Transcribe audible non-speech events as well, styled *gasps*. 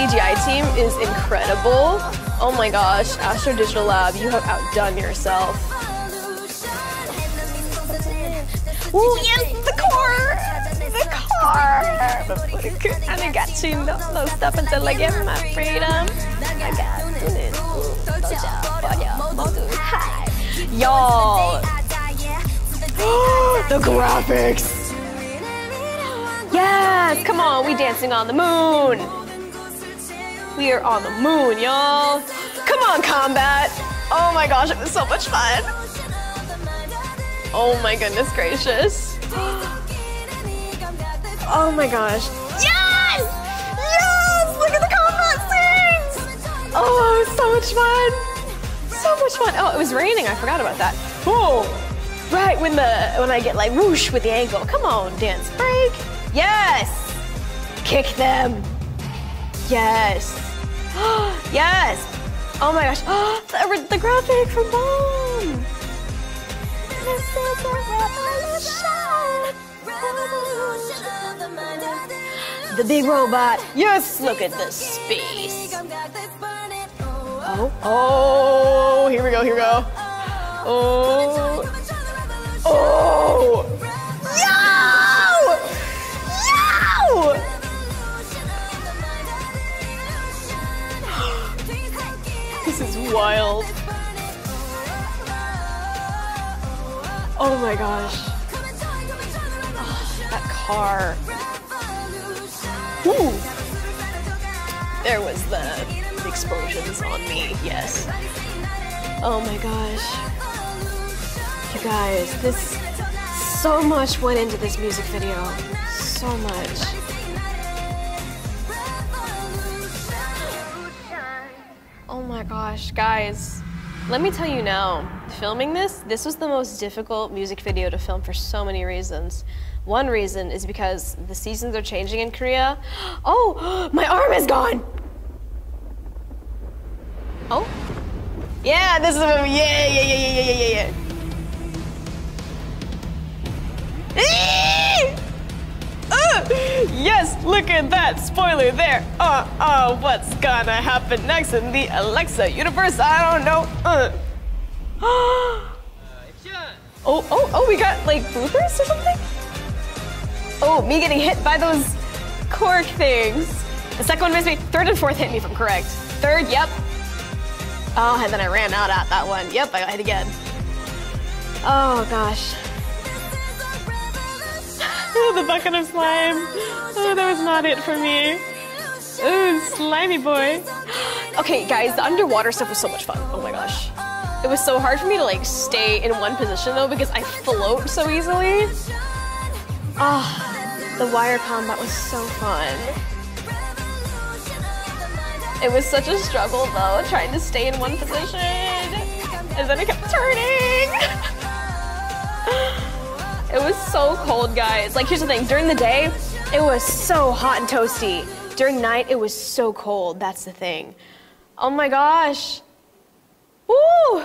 CGI team is incredible. Oh my gosh, Astro Digital Lab, you have outdone yourself. Ooh, yes, the car! The car! And I got you, no, no step until I get my freedom. I got it. Y'all, *gasps* the graphics! Yes, come on, we dancing on the moon. We are on the moon, y'all. Come on, combat. Oh my gosh, it was so much fun. Oh my goodness gracious. Oh my gosh. Yes! Yes! Look at the combat scenes! Oh, so much fun. So much fun. Oh, it was raining. I forgot about that. Oh, right when the when I get like whoosh with the ankle. Come on, dance break. Yes. Kick them. Yes. *gasps* yes. Oh my gosh. *gasps* the, the graphic from Bomb. This is a revolution. The big robot. Yes, look at the space. Oh, oh, oh here we go, here we go. Oh, oh, This is wild. Oh my gosh. Oh, that car. Ooh. There was the explosions on me, yes. Oh my gosh. You guys, this so much went into this music video. So much. My gosh, guys. Let me tell you now, filming this, this was the most difficult music video to film for so many reasons. One reason is because the seasons are changing in Korea. *gasps* Oh, *gasps* my arm is gone! Oh? Yeah, this is a. Yeah, yeah, yeah, yeah, yeah, yeah, yeah. Yes, look at that spoiler there. Uh, uh, what's gonna happen next in the AleXa universe? I don't know. Uh. *gasps* oh, oh, oh, we got like bloopers or something? Oh, me getting hit by those cork things. The second one missed me. Third and fourth hit me if I'm correct. Third, yep. Oh, and then I ran out at that one. Yep, I got hit again. Oh gosh. Oh, *laughs* the bucket of slime. Oh, that was not it for me. Ooh, slimy boy. Okay, guys, the underwater stuff was so much fun. Oh my gosh. It was so hard for me to like stay in one position though because I float so easily. Ah, the wire combat was so fun. It was such a struggle though, trying to stay in one position. And then I kept turning. *laughs* It was so cold, guys. Like, here's the thing during the day, it was so hot and toasty. During night, it was so cold. That's the thing. Oh my gosh. Woo!